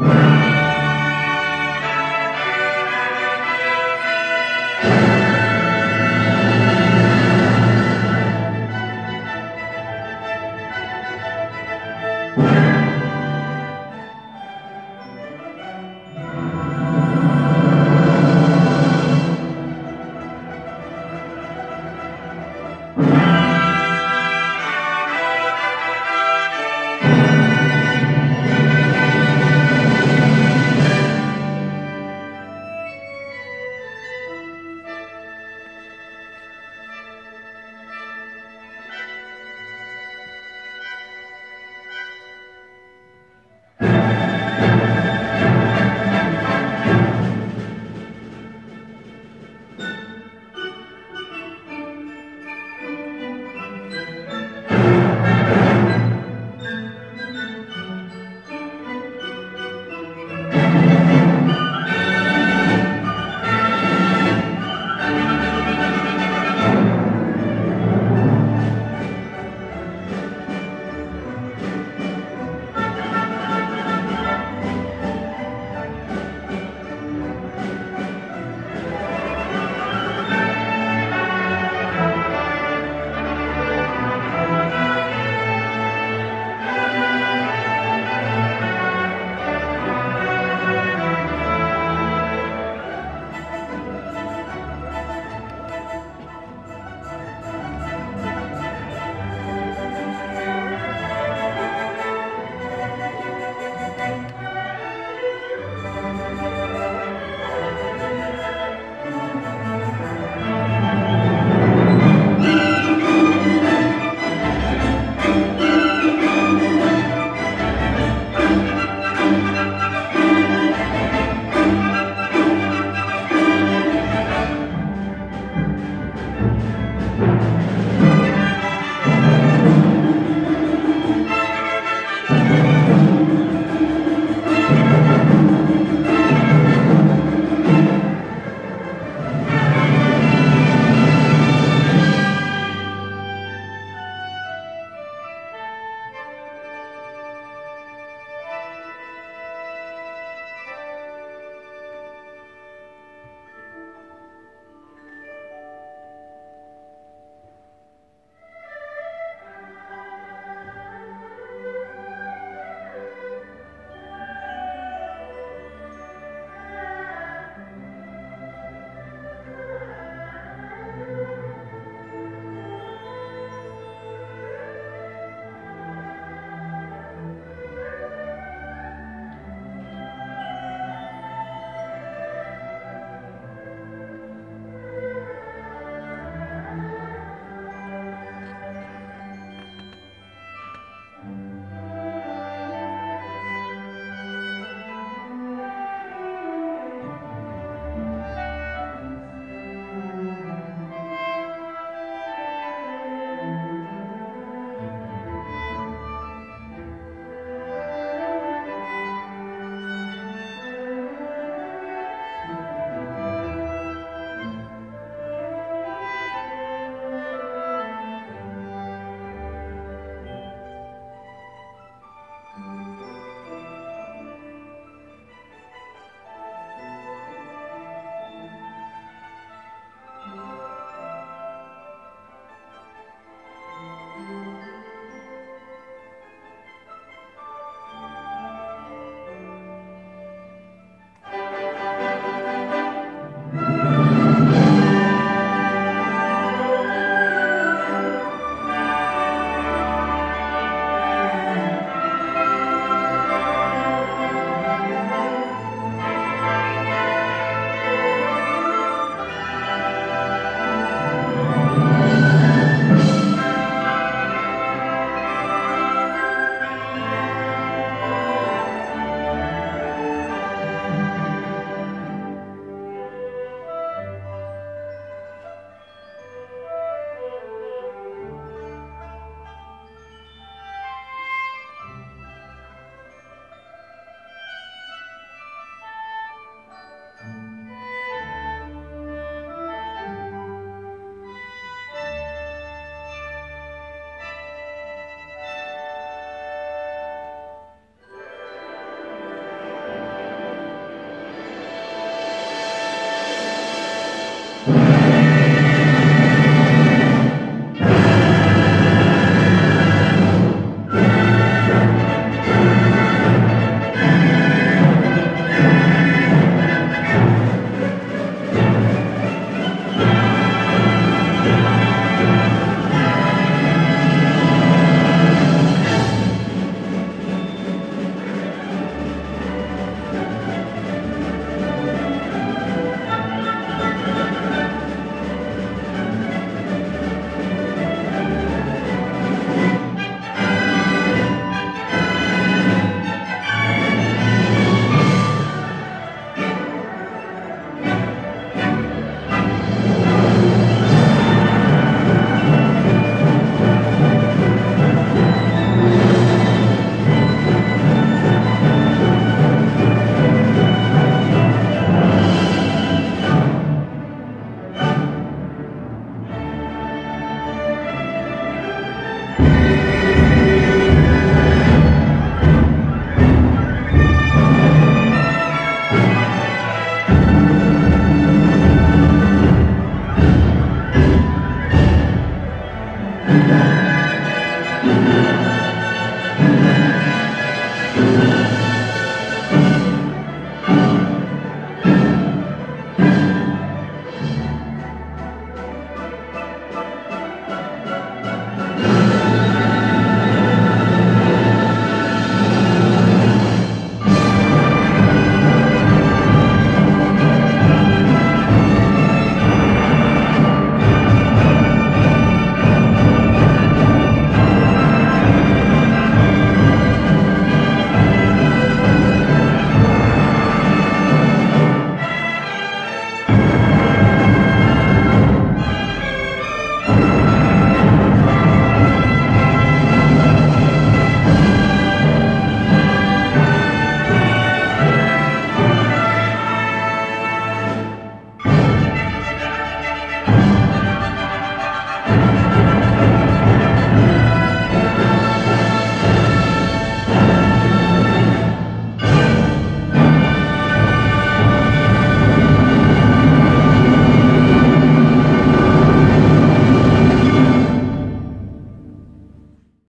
you